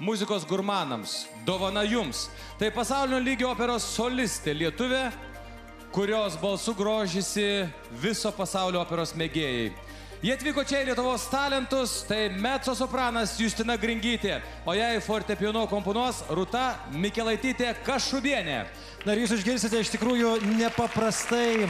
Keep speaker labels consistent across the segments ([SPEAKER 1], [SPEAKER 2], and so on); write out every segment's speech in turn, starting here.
[SPEAKER 1] muzikos gurmanams. Dovana jums. Tai pasaulinio lygio operos solistė lietuvė, kurios balsų grožisi viso pasaulio operos mėgėjai. Jie atvyko čia į Lietuvos talentus, tai mezzo sopranas Justina Gringytė, o jai fortepiano komponuos Rūta Mikelaitytė Kašubienė.
[SPEAKER 2] Na ir jūs išgirsite iš tikrųjų nepaprastai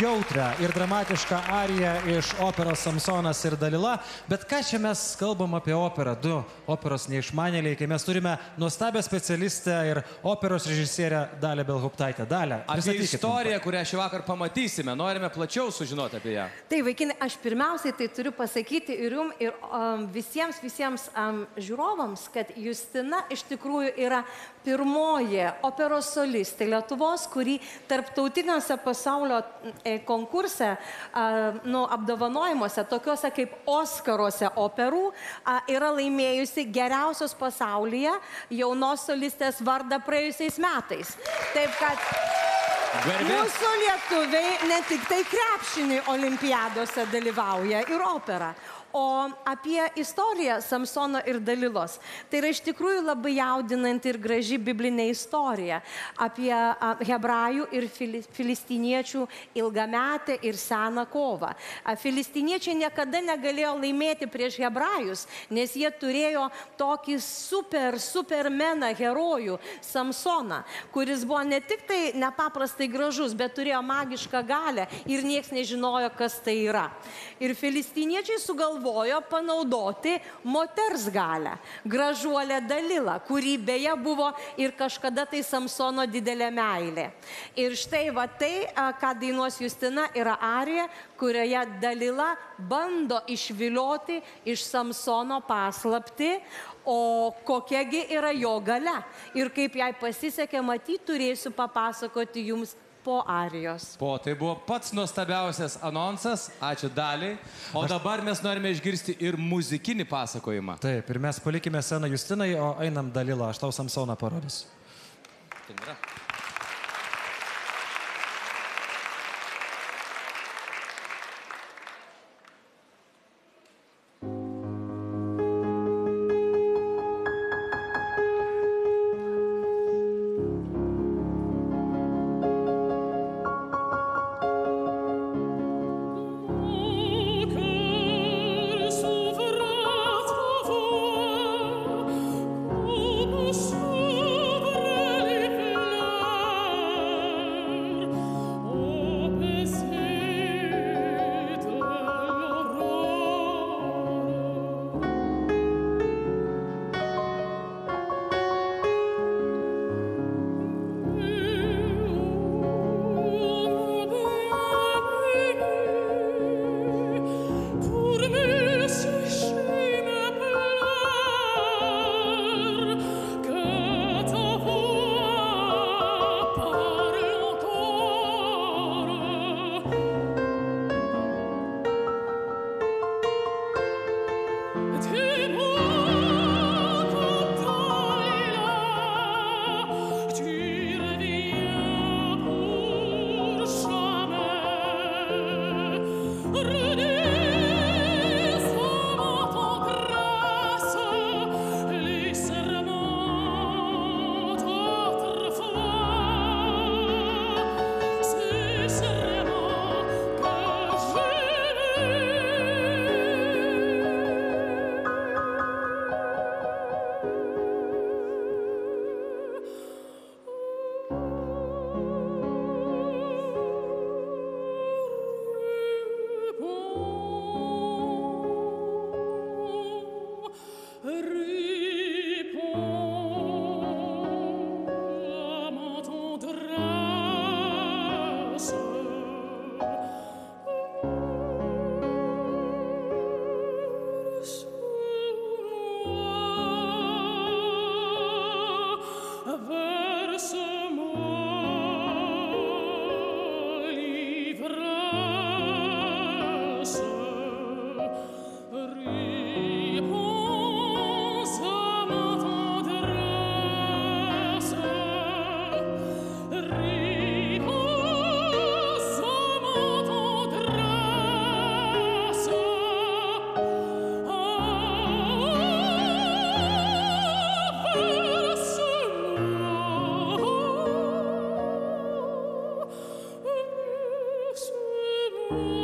[SPEAKER 2] jautrę ir dramatišką ariją iš operos Samsonas ir Dalila. Bet ką čia mes kalbam apie operą? Du operos neišmanėliai, kai mes turime nuostabią specialistę ir operos režisierę Dalę Belhuptaitę. Dalę.
[SPEAKER 1] Apie istoriją, kurią šį vakar pamatysime, norime plačiau sužinoti apie ją.
[SPEAKER 3] Tai vaikinai, aš pirmiausiai tai turiu pasakyti ir jums, ir um, visiems, visiems um, žiūrovams, kad Justina iš tikrųjų yra pirmoji operos solistė Lietuvos, kuri tarptautiniuose pasaulio e, konkurse, a, nu, apdovanojimuose, tokiuose kaip Oskaruose operų, a, yra laimėjusi geriausios pasaulyje jaunos solistės vardą praėjusiais metais. Taip kad
[SPEAKER 1] Garbė.
[SPEAKER 3] Mūsų lietuviai ne tik tai krepšinį olimpiadose dalyvauja ir opera. O apie istoriją Samsono ir Dalilos. Tai yra iš tikrųjų labai jaudinanti ir graži biblinė istorija apie hebrajų ir fili, filistiniečių ilgametę ir seną kovą. Filistiniečiai niekada negalėjo laimėti prieš hebrajus, nes jie turėjo tokį super, supermeną herojų Samsoną, kuris buvo ne tik tai nepaprastai gražus, bet turėjo magišką galę ir niekas nežinojo, kas tai yra. Ir filistiniečiai sugalvojo panaudoti moters galę, gražuolę Dalilą, kuri beje buvo ir kažkada tai Samsono didelė meilė. Ir štai va tai, ką dainuos Justina, yra arija, kurioje Dalila bando išvilioti iš Samsono paslapti, o kokiagi yra jo gale. Ir kaip jai pasisekė, matyt, turėsiu papasakoti jums po arijos.
[SPEAKER 1] Po, tai buvo pats nuostabiausias anonsas, ačiū daliai. O dabar mes norime išgirsti ir muzikinį pasakojimą.
[SPEAKER 2] Taip, ir mes palikime sceną Justinai, o einam Dalilą, aš tau Samsoną parodysiu.
[SPEAKER 1] Ten yra.
[SPEAKER 4] Rudi you.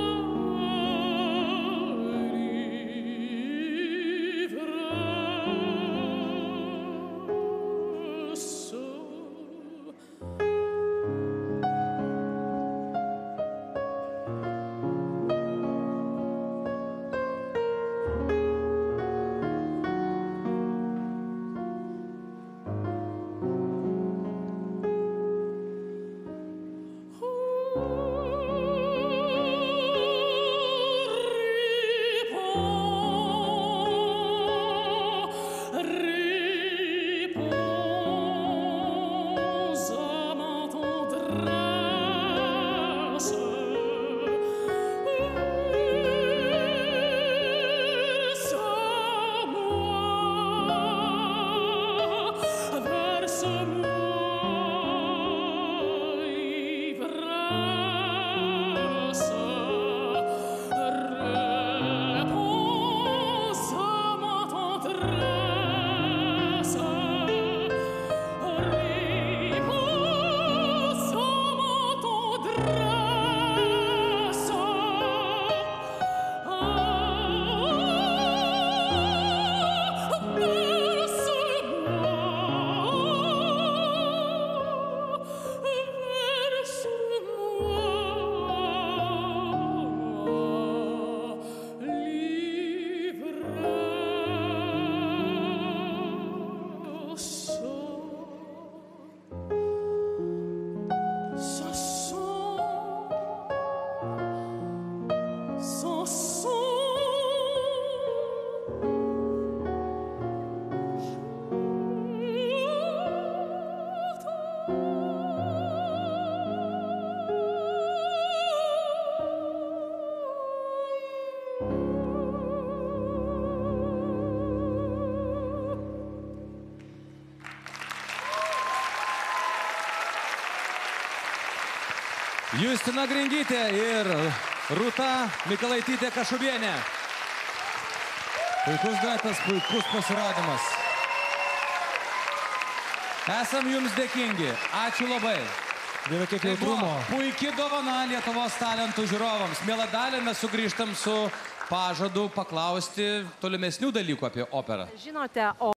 [SPEAKER 1] Justina Gringytė ir Rūta Mikalaitytė Kašubienė. Puikus duetas, puikus pasirodymas. Esam jums dėkingi. Ačiū labai.
[SPEAKER 2] Dieve, kiek
[SPEAKER 1] Tai
[SPEAKER 2] jautrumo.
[SPEAKER 1] puikia dovana Lietuvos talentų žiūrovams. Mėla dalė, mes sugrįžtam su pažadu paklausti tolimesnių dalykų apie operą.
[SPEAKER 3] Žinote, o